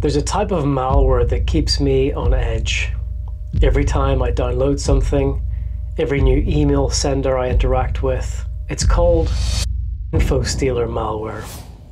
There's a type of malware that keeps me on edge. Every time I download something, every new email sender I interact with, it's called InfoStealer malware.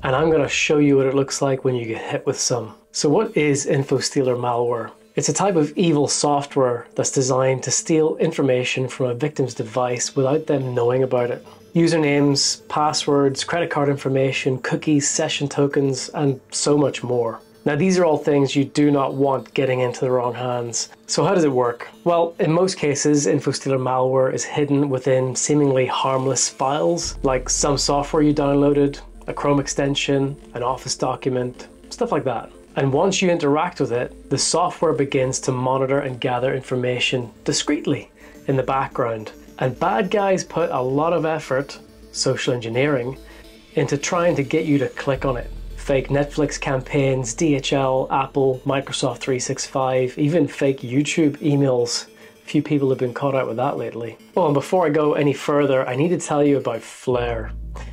And I'm going to show you what it looks like when you get hit with some. So what is InfoStealer malware? It's a type of evil software that's designed to steal information from a victim's device without them knowing about it. Usernames, passwords, credit card information, cookies, session tokens, and so much more. Now these are all things you do not want getting into the wrong hands. So how does it work? Well, in most cases, InfoStealer malware is hidden within seemingly harmless files, like some software you downloaded, a Chrome extension, an Office document, stuff like that. And once you interact with it, the software begins to monitor and gather information discreetly in the background. And bad guys put a lot of effort, social engineering, into trying to get you to click on it fake Netflix campaigns, DHL, Apple, Microsoft 365, even fake YouTube emails. Few people have been caught out with that lately. Well, and before I go any further, I need to tell you about Flare.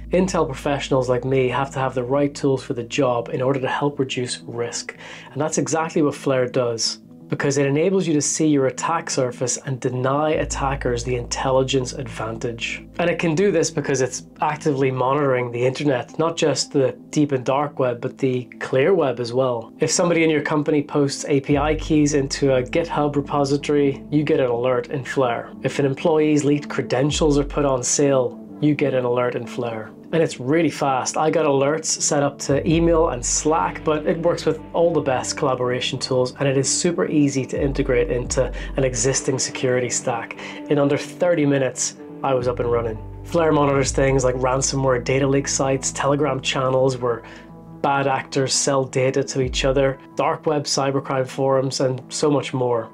Intel professionals like me have to have the right tools for the job in order to help reduce risk. And that's exactly what Flare does because it enables you to see your attack surface and deny attackers the intelligence advantage. And it can do this because it's actively monitoring the internet, not just the deep and dark web, but the clear web as well. If somebody in your company posts API keys into a GitHub repository, you get an alert in Flare. If an employee's leaked credentials are put on sale, you get an alert in Flare and it's really fast. I got alerts set up to email and Slack, but it works with all the best collaboration tools and it is super easy to integrate into an existing security stack. In under 30 minutes, I was up and running. Flare monitors things like ransomware data leak sites, Telegram channels where bad actors sell data to each other, dark web cybercrime forums, and so much more.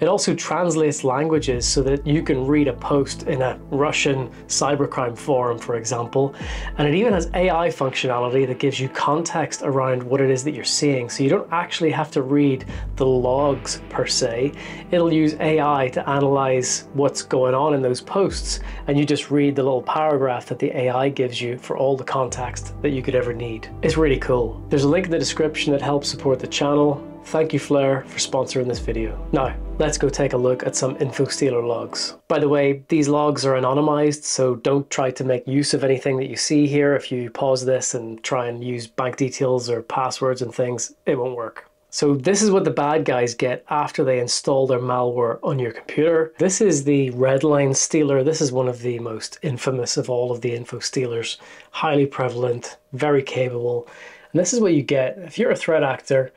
It also translates languages so that you can read a post in a Russian cybercrime forum, for example. And it even has AI functionality that gives you context around what it is that you're seeing. So you don't actually have to read the logs per se. It'll use AI to analyze what's going on in those posts. And you just read the little paragraph that the AI gives you for all the context that you could ever need. It's really cool. There's a link in the description that helps support the channel. Thank you Flare for sponsoring this video. Now, let's go take a look at some InfoStealer logs. By the way, these logs are anonymized, so don't try to make use of anything that you see here. If you pause this and try and use bank details or passwords and things, it won't work. So this is what the bad guys get after they install their malware on your computer. This is the Redline Stealer. This is one of the most infamous of all of the info stealers. Highly prevalent, very capable. And this is what you get. If you're a threat actor,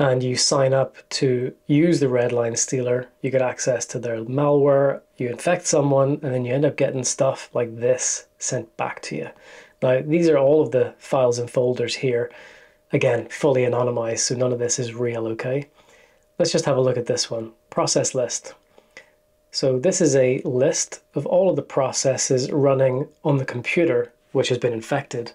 and you sign up to use the Redline Stealer, you get access to their malware, you infect someone, and then you end up getting stuff like this sent back to you. Now, these are all of the files and folders here. Again, fully anonymized, so none of this is real, okay? Let's just have a look at this one, process list. So this is a list of all of the processes running on the computer which has been infected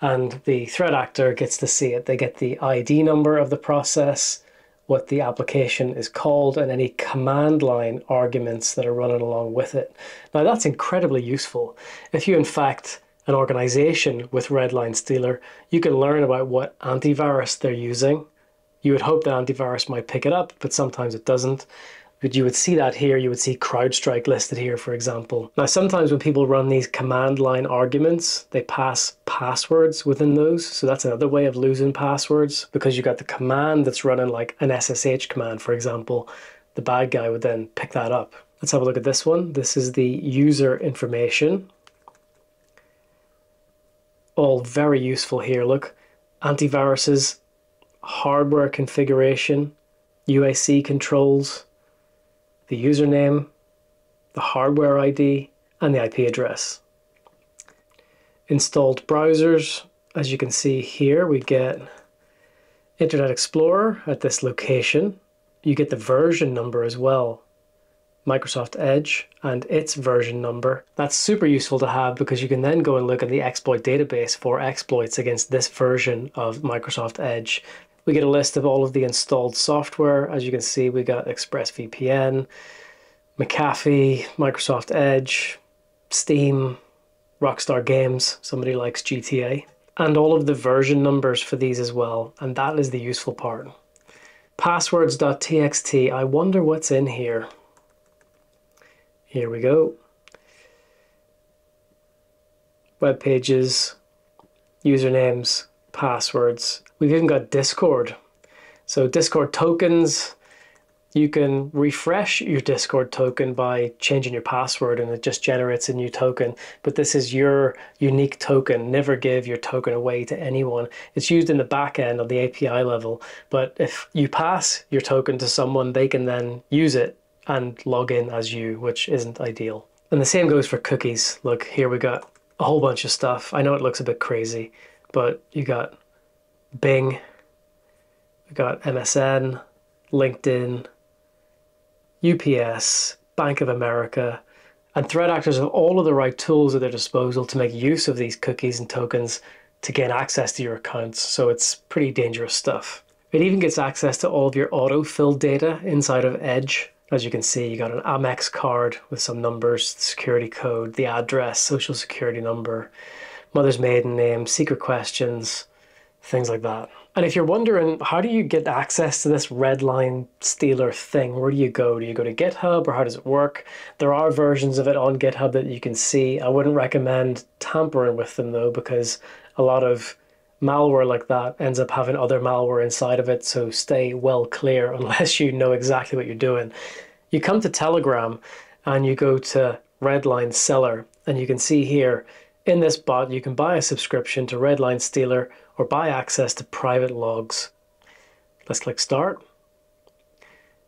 and the threat actor gets to see it. They get the ID number of the process, what the application is called, and any command line arguments that are running along with it. Now that's incredibly useful. If you in fact an organization with Redline Stealer, you can learn about what antivirus they're using. You would hope that antivirus might pick it up, but sometimes it doesn't. But you would see that here, you would see CrowdStrike listed here, for example. Now, sometimes when people run these command line arguments, they pass passwords within those. So that's another way of losing passwords because you've got the command that's running like an SSH command, for example. The bad guy would then pick that up. Let's have a look at this one. This is the user information. All very useful here. Look, antiviruses, hardware configuration, UAC controls, the username, the hardware ID, and the IP address. Installed browsers, as you can see here, we get Internet Explorer at this location. You get the version number as well, Microsoft Edge and its version number. That's super useful to have because you can then go and look at the exploit database for exploits against this version of Microsoft Edge we get a list of all of the installed software. As you can see, we got ExpressVPN, McAfee, Microsoft Edge, Steam, Rockstar Games, somebody likes GTA. and all of the version numbers for these as well, and that is the useful part. Passwords.txt, I wonder what's in here. Here we go. Web pages, usernames, passwords. We've even got Discord. So Discord tokens, you can refresh your Discord token by changing your password and it just generates a new token. But this is your unique token. Never give your token away to anyone. It's used in the back end of the API level. But if you pass your token to someone, they can then use it and log in as you, which isn't ideal. And the same goes for cookies. Look, here we got a whole bunch of stuff. I know it looks a bit crazy, but you got Bing, we got MSN, LinkedIn, UPS, Bank of America, and threat actors have all of the right tools at their disposal to make use of these cookies and tokens to gain access to your accounts. So it's pretty dangerous stuff. It even gets access to all of your autofill data inside of Edge. As you can see, you got an Amex card with some numbers, the security code, the address, social security number, mother's maiden name, secret questions, things like that. And if you're wondering, how do you get access to this Redline Stealer thing? Where do you go? Do you go to GitHub or how does it work? There are versions of it on GitHub that you can see. I wouldn't recommend tampering with them though, because a lot of malware like that ends up having other malware inside of it. So stay well clear unless you know exactly what you're doing. You come to Telegram and you go to Redline Seller, and you can see here in this bot, you can buy a subscription to Redline Stealer or buy access to private logs. Let's click Start.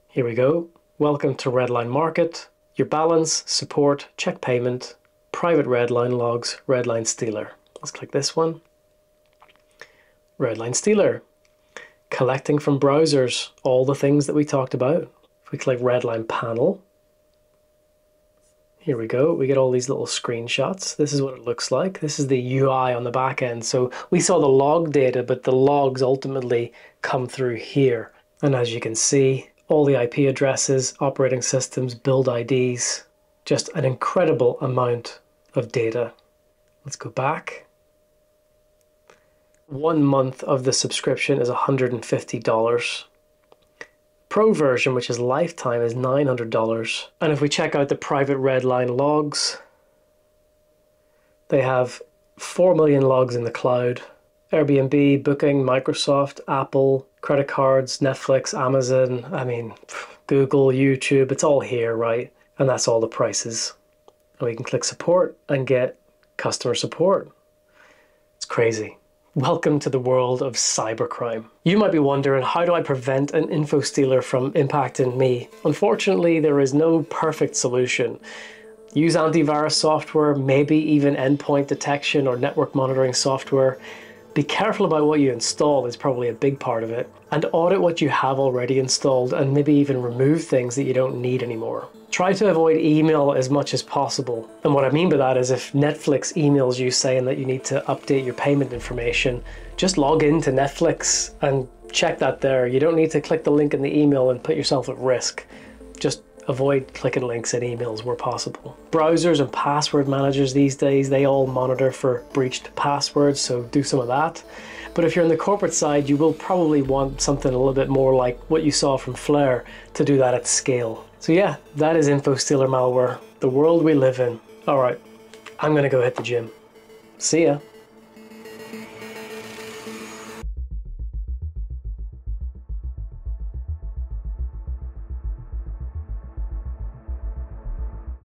Here we go. Welcome to Redline Market. Your balance, support, check payment, private Redline logs, Redline Stealer. Let's click this one. Redline Stealer. Collecting from browsers all the things that we talked about. If we click Redline Panel, here we go. We get all these little screenshots. This is what it looks like. This is the UI on the back end. So we saw the log data, but the logs ultimately come through here. And as you can see, all the IP addresses, operating systems, build IDs, just an incredible amount of data. Let's go back. One month of the subscription is $150. Pro version, which is lifetime, is $900. And if we check out the private red line logs, they have 4 million logs in the cloud. Airbnb, Booking, Microsoft, Apple, credit cards, Netflix, Amazon, I mean, Google, YouTube, it's all here, right? And that's all the prices. And we can click support and get customer support. It's crazy. Welcome to the world of cybercrime. You might be wondering, how do I prevent an info stealer from impacting me? Unfortunately, there is no perfect solution. Use antivirus software, maybe even endpoint detection or network monitoring software. Be careful about what you install is probably a big part of it. And audit what you have already installed and maybe even remove things that you don't need anymore. Try to avoid email as much as possible. And what I mean by that is if Netflix emails you saying that you need to update your payment information, just log into Netflix and check that there. You don't need to click the link in the email and put yourself at risk. Just avoid clicking links in emails where possible. Browsers and password managers these days, they all monitor for breached passwords, so do some of that. But if you're on the corporate side, you will probably want something a little bit more like what you saw from Flare to do that at scale. So yeah, that is info InfoStealer malware, the world we live in. All right, I'm gonna go hit the gym. See ya.